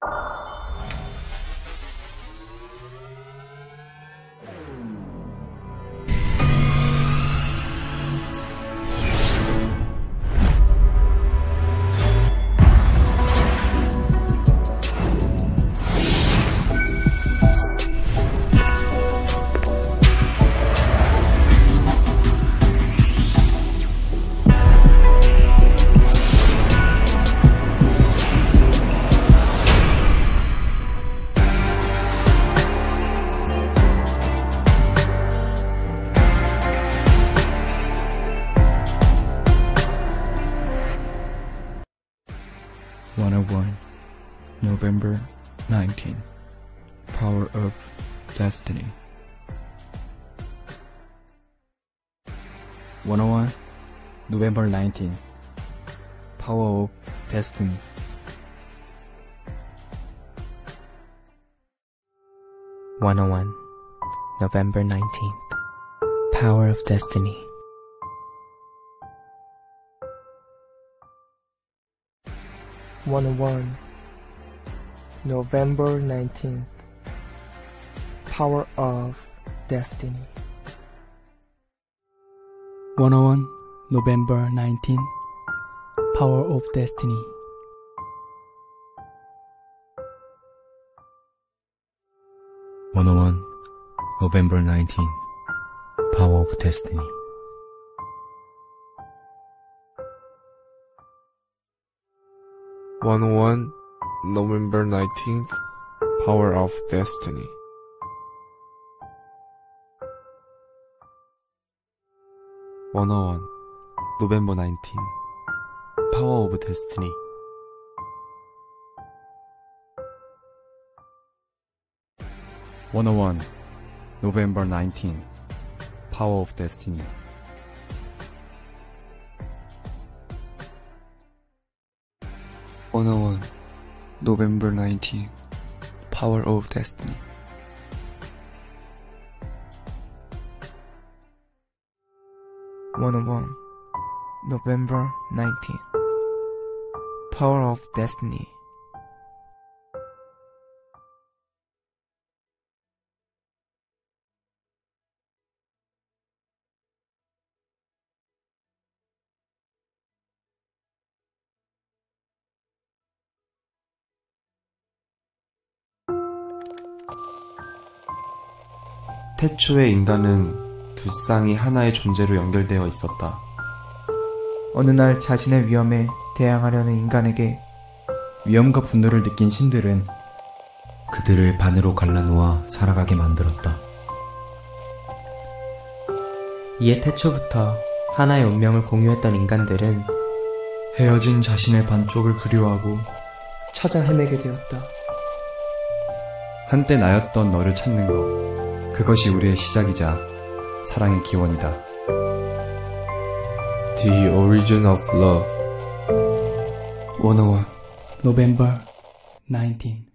you 101 November 19 Power of Destiny. 101 November 19 Power of Destiny. 101 November 19th Power of Destiny 101 November 19th Power of Destiny. 101 November 19th Power of Destiny. 101 November nineteenth, Power of Destiny 101 November 19th Power of Destiny. 101 November 19 Power of Destiny. 101 November 19 Power of Destiny 101 November 19 Power of Destiny. 101 November 19th Power of Destiny 태초에 인간은 두 쌍이 하나의 존재로 연결되어 있었다. 어느 날 자신의 위험에 대항하려는 인간에게 위험과 분노를 느낀 신들은 그들을 반으로 갈라놓아 살아가게 만들었다. 이에 태초부터 하나의 운명을 공유했던 인간들은 헤어진 자신의 반쪽을 그리워하고 찾아 헤매게 되었다. 한때 나였던 너를 찾는 것 그것이 우리의 시작이자 사랑의 기원이다. The Origin of Love 101 November 19